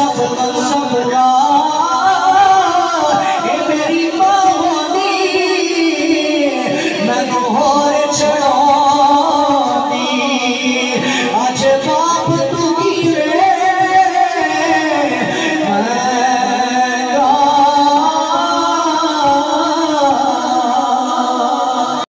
さあ、